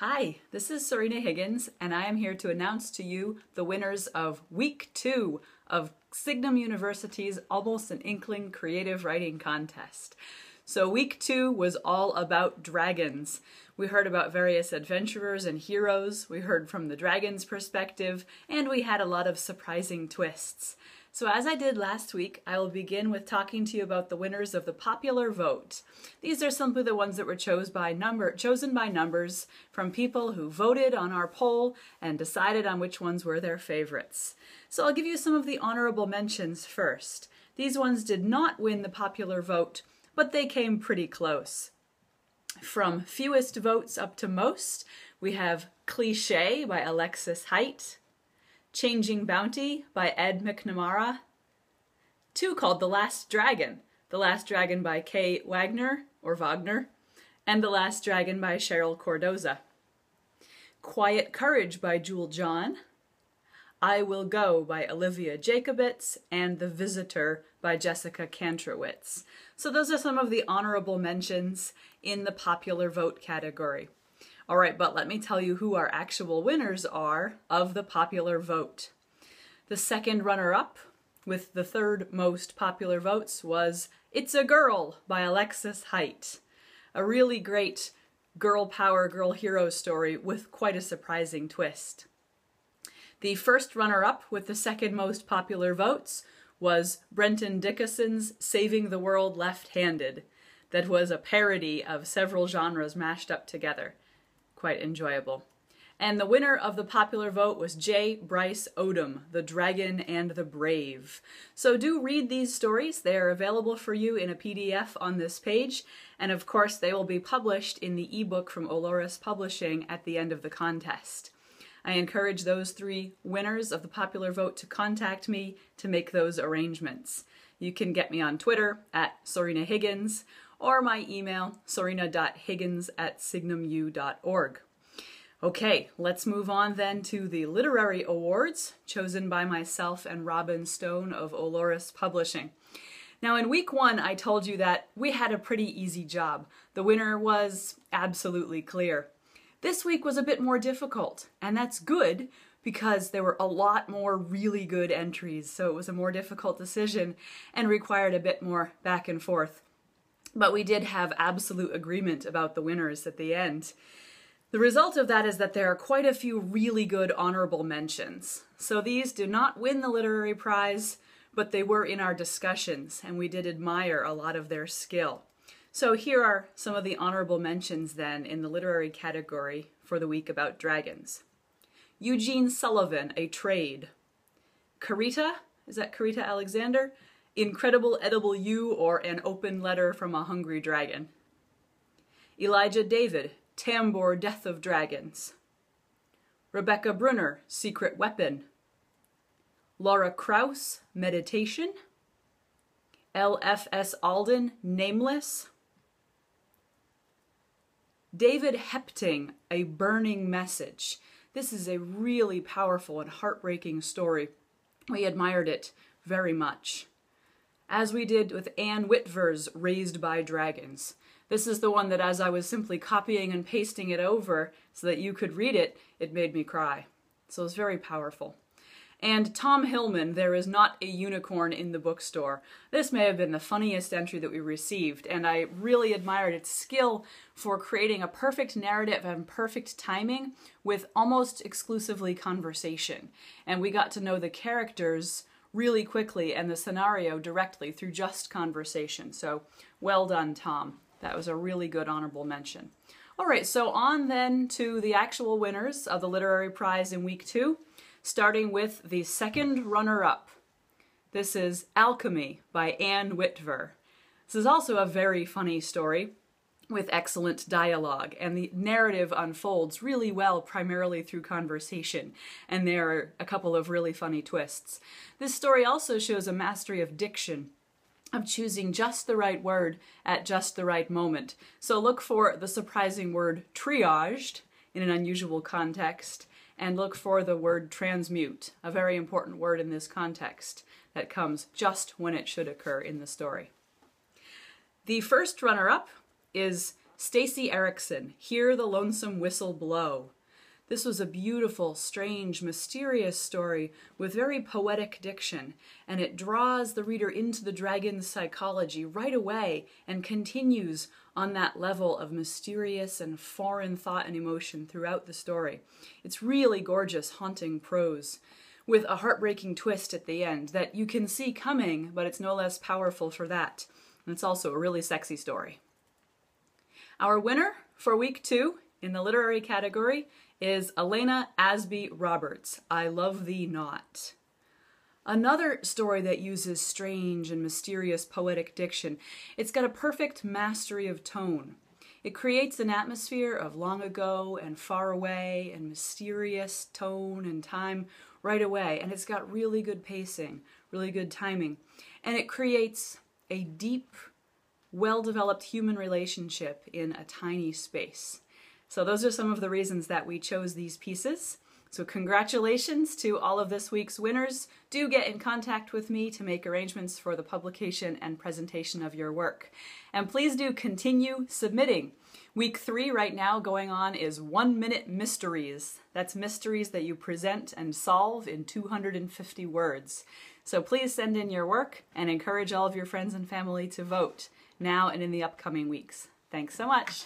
Hi, this is Sørina Higgins, and I am here to announce to you the winners of week two of Signum University's Almost an Inkling Creative Writing Contest. So, week two was all about dragons. We heard about various adventurers and heroes, we heard from the dragon's perspective, and we had a lot of surprising twists. So, as I did last week, I will begin with talking to you about the winners of the popular vote. These are simply the ones that were chose by number, chosen by numbers from people who voted on our poll and decided on which ones were their favorites. So, I'll give you some of the honorable mentions first. These ones did not win the popular vote, but they came pretty close. From fewest votes up to most, we have Cliche by Alexis Height, Changing Bounty by Ed McNamara. Two called The Last Dragon. The Last Dragon by Kay Wagner, or Wagner, and The Last Dragon by Cheryl Cordoza. Quiet Courage by Jewel John. I Will Go by Olivia Jacobitz, and The Visitor by Jessica Kantrowitz. So those are some of the honorable mentions in the popular vote category. All right, but let me tell you who our actual winners are of the popular vote. The second runner up, with the third most popular votes, was It's a Girl by Alexis Height. A really great girl power, girl hero story with quite a surprising twist. The first runner up, with the second most popular votes, was Brenton Dickinson's Saving the World Left Handed, that was a parody of several genres mashed up together quite enjoyable. And the winner of the popular vote was J. Bryce Odom, The Dragon and the Brave. So do read these stories. They are available for you in a PDF on this page. And of course, they will be published in the ebook from Oloris Publishing at the end of the contest. I encourage those three winners of the popular vote to contact me to make those arrangements. You can get me on Twitter at Sørina Higgins or my email, serena.higgins at signumu.org. Okay, let's move on then to the literary awards chosen by myself and Robin Stone of Oloris Publishing. Now, in week one, I told you that we had a pretty easy job. The winner was absolutely clear. This week was a bit more difficult, and that's good because there were a lot more really good entries, so it was a more difficult decision and required a bit more back and forth. But we did have absolute agreement about the winners at the end. The result of that is that there are quite a few really good honorable mentions. So these do not win the literary prize, but they were in our discussions, and we did admire a lot of their skill. So here are some of the honorable mentions then in the literary category for the week about dragons. Eugene Sullivan, A Trade. Carita, is that Carita Alexander? Incredible Edible You or An Open Letter from a Hungry Dragon. Elijah David, Tambor Death of Dragons. Rebecca Brunner, Secret Weapon. Laura Kraus, Meditation. L.F.S. Alden, Nameless. David Hepting, A Burning Message. This is a really powerful and heartbreaking story. We admired it very much as we did with Anne Whitver's Raised by Dragons. This is the one that, as I was simply copying and pasting it over so that you could read it, it made me cry. So it was very powerful. And Tom Hillman, There is Not a Unicorn in the Bookstore. This may have been the funniest entry that we received, and I really admired its skill for creating a perfect narrative and perfect timing with almost exclusively conversation. And we got to know the characters really quickly and the scenario directly through just conversation. So well done, Tom. That was a really good honorable mention. All right, so on then to the actual winners of the literary prize in week two, starting with the second runner up. This is Alchemy by Anne Whitver. This is also a very funny story with excellent dialogue, and the narrative unfolds really well, primarily through conversation, and there are a couple of really funny twists. This story also shows a mastery of diction, of choosing just the right word at just the right moment. So look for the surprising word triaged in an unusual context, and look for the word transmute, a very important word in this context that comes just when it should occur in the story. The first runner up is Stacy Erickson, Hear the Lonesome Whistle Blow. This was a beautiful, strange, mysterious story with very poetic diction, and it draws the reader into the dragon's psychology right away and continues on that level of mysterious and foreign thought and emotion throughout the story. It's really gorgeous, haunting prose with a heartbreaking twist at the end that you can see coming, but it's no less powerful for that. And it's also a really sexy story. Our winner for week two in the literary category is Elena Asby Roberts, I Love Thee Not. Another story that uses strange and mysterious poetic diction. It's got a perfect mastery of tone. It creates an atmosphere of long ago and far away and mysterious tone and time right away. And it's got really good pacing, really good timing. And it creates a deep, well developed human relationship in a tiny space. So those are some of the reasons that we chose these pieces. So congratulations to all of this week's winners. Do get in contact with me to make arrangements for the publication and presentation of your work. And please do continue submitting. Week three right now going on is one minute mysteries. That's mysteries that you present and solve in 250 words. So please send in your work and encourage all of your friends and family to vote now and in the upcoming weeks. Thanks so much.